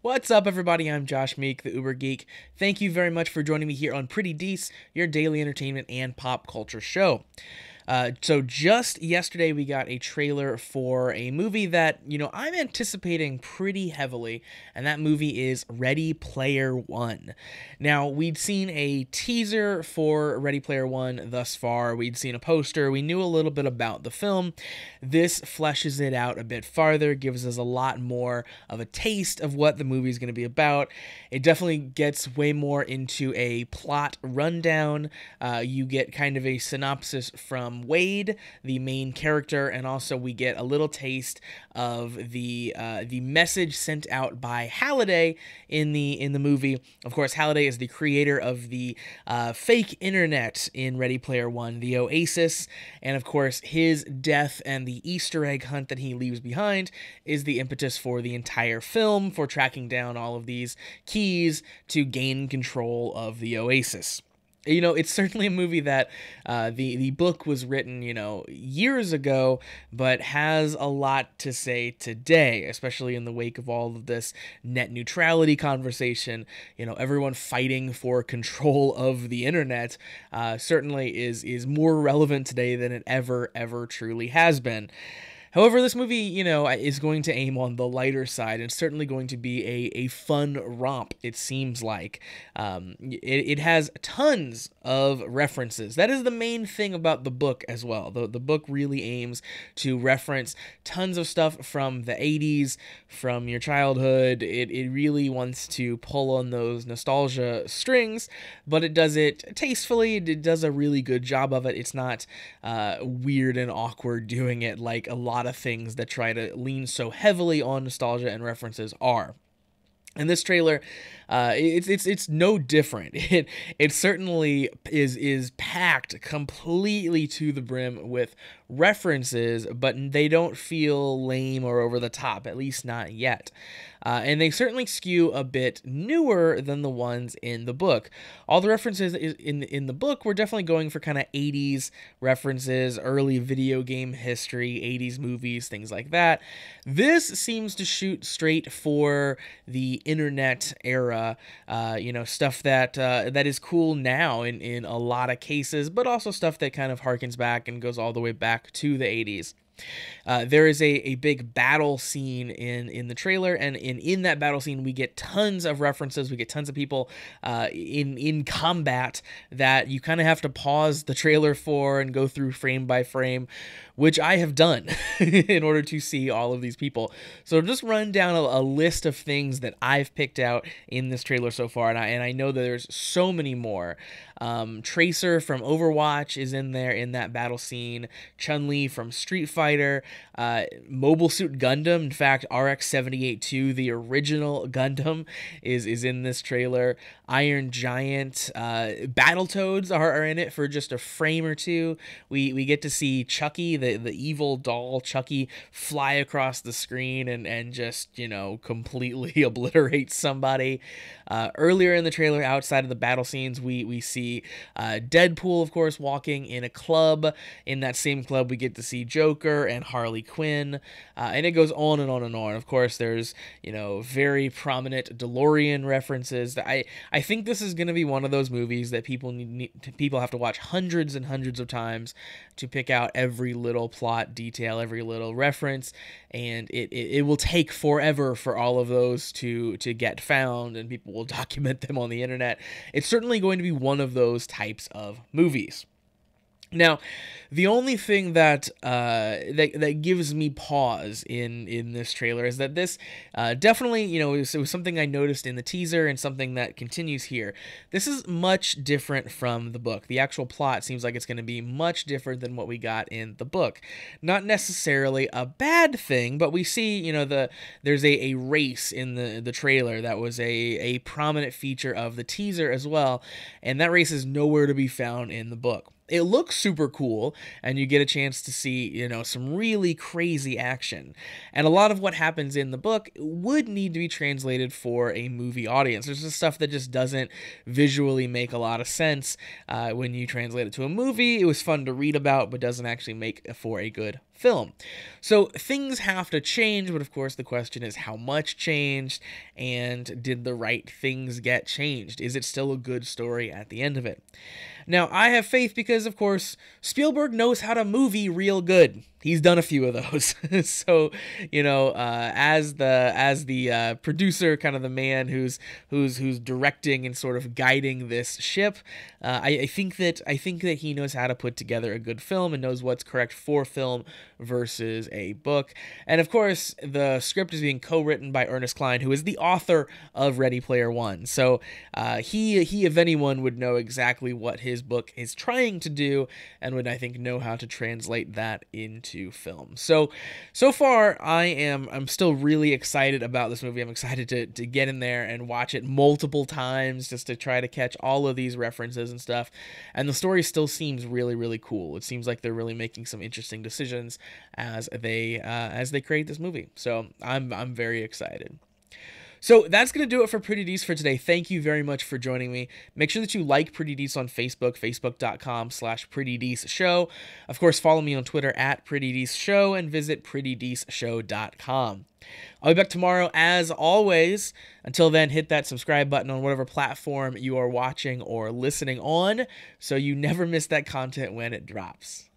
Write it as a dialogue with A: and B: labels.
A: What's up, everybody? I'm Josh Meek, the Uber Geek. Thank you very much for joining me here on Pretty Dece, your daily entertainment and pop culture show. Uh, so just yesterday, we got a trailer for a movie that you know I'm anticipating pretty heavily, and that movie is Ready Player One. Now we'd seen a teaser for Ready Player One thus far. We'd seen a poster. We knew a little bit about the film. This fleshes it out a bit farther, gives us a lot more of a taste of what the movie is going to be about. It definitely gets way more into a plot rundown. Uh, you get kind of a synopsis from Wade, the main character, and also we get a little taste of the uh, the message sent out by Halliday in the in the movie. Of course, Halliday is the creator of the uh, fake internet in Ready Player One, the Oasis, and of course, his death and the Easter egg hunt that he leaves behind is the impetus for the entire film for tracking down all of these keys to gain control of the Oasis you know it's certainly a movie that uh, the the book was written you know years ago but has a lot to say today especially in the wake of all of this net neutrality conversation you know everyone fighting for control of the internet uh, certainly is is more relevant today than it ever ever truly has been However, this movie, you know, is going to aim on the lighter side and certainly going to be a, a fun romp, it seems like. Um, it, it has tons of references. That is the main thing about the book as well. The, the book really aims to reference tons of stuff from the 80s, from your childhood. It, it really wants to pull on those nostalgia strings, but it does it tastefully. It does a really good job of it. It's not uh, weird and awkward doing it like a lot lot of things that try to lean so heavily on nostalgia and references are. And this trailer, uh, it's it's it's no different. It it certainly is is packed completely to the brim with references, but they don't feel lame or over the top. At least not yet. Uh, and they certainly skew a bit newer than the ones in the book. All the references in in the book were definitely going for kind of 80s references, early video game history, 80s movies, things like that. This seems to shoot straight for the internet era, uh, you know, stuff that uh, that is cool now in in a lot of cases, but also stuff that kind of harkens back and goes all the way back to the 80s. Uh, there is a, a big battle scene in, in the trailer, and in, in that battle scene, we get tons of references. We get tons of people uh, in in combat that you kind of have to pause the trailer for and go through frame by frame, which I have done in order to see all of these people. So just run down a, a, list of things that I've picked out in this trailer so far, and I and I know that there's so many more. Um, Tracer from Overwatch is in there in that battle scene. Chun Li from Street Fighter. Uh, Mobile Suit Gundam. In fact, RX 782, the original Gundam, is is in this trailer. Iron Giant, uh, Battletoads are, are in it for just a frame or two. We we get to see Chucky, the the evil doll Chucky, fly across the screen and and just you know completely obliterate somebody. Uh, earlier in the trailer, outside of the battle scenes, we we see uh, Deadpool, of course, walking in a club. In that same club, we get to see Joker and Harley Quinn, uh, and it goes on and on and on. Of course, there's you know very prominent DeLorean references. I I think this is going to be one of those movies that people need, need people have to watch hundreds and hundreds of times to pick out every little plot detail, every little reference, and it, it, it will take forever for all of those to to get found, and people will document them on the internet. It's certainly going to be one of those types of movies. Now, the only thing that uh, that that gives me pause in in this trailer is that this uh, definitely you know it was, it was, something I noticed in the teaser and something that continues here. This is much different from the book. The actual plot seems like it's going to be much different than what we got in the book. Not necessarily a bad thing, but we see you know the there's a, a race in the the trailer that was a a prominent feature of the teaser as well, and that race is nowhere to be found in the book it looks super cool and you get a chance to see you know some really crazy action. And a lot of what happens in the book would need to be translated for a movie audience. There's just stuff that just doesn't visually make a lot of sense uh, when you translate it to a movie. It was fun to read about but doesn't actually make for a good film. So things have to change, but of course, the question is how much changed and did the right things get changed? Is it still a good story at the end of it? Now, I have faith because, of course, Spielberg knows how to movie real good. He's done a few of those. so, you know, uh, as the as the uh, producer, kind of the man who's who's who's directing and sort of guiding this ship, uh, I, I think that I think that he knows how to put together a good film and knows what's correct for film versus a book. And of course, the script is being co-written by Ernest Cline, who is the author of Ready Player One. So uh, he he, if anyone, would know exactly what his book is trying to do, and would I think know how to translate that into film. So so far, I am I'm still really excited about this movie. I'm excited to to get in there and watch it multiple times just to try to catch all of these references and stuff. And the story still seems really really cool. It seems like they're really making some interesting decisions as they uh, as they create this movie. So I'm I'm very excited. So that's going to do it for Pretty Dece for today. Thank you very much for joining me. Make sure that you like Pretty Dece on Facebook, facebook.com slash Pretty Show. Of course, follow me on Twitter at Pretty Dece Show and visit prettydeceshow.com. I'll be back tomorrow as always. Until then, hit that subscribe button on whatever platform you are watching or listening on so you never miss that content when it drops.